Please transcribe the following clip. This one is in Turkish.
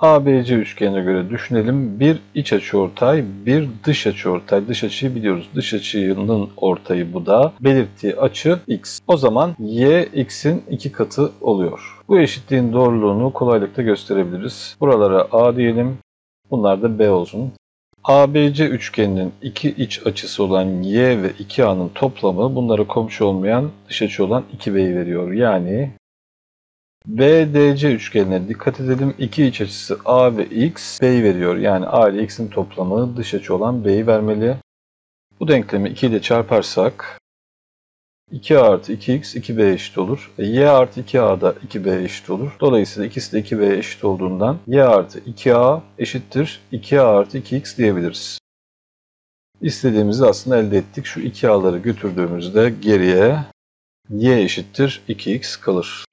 ABC üçgenine göre düşünelim. Bir iç açıortay, bir dış açıortay. Dış açıyı biliyoruz. Dış açının ortayı bu da. Belirttiği açı x. O zaman y x'in iki katı oluyor. Bu eşitliğin doğruluğunu kolaylıkla gösterebiliriz. Buralara a diyelim. Bunlar da b olsun. ABC üçgeninin iki iç açısı olan y ve 2a'nın toplamı bunlara komşu olmayan dış açı olan 2b'yi veriyor. Yani BDC üçgenine dikkat edelim. İki iç açısı A ve X B'yi veriyor. Yani A ile X'in toplamı dış açı olan B'yi vermeli. Bu denklemi 2 ile çarparsak 2A artı 2X 2B eşit olur. E, y artı 2A da 2B eşit olur. Dolayısıyla ikisi de 2B eşit olduğundan Y artı 2A eşittir 2A artı 2X diyebiliriz. İstediğimizi aslında elde ettik. Şu 2A'ları götürdüğümüzde geriye Y eşittir 2X kalır.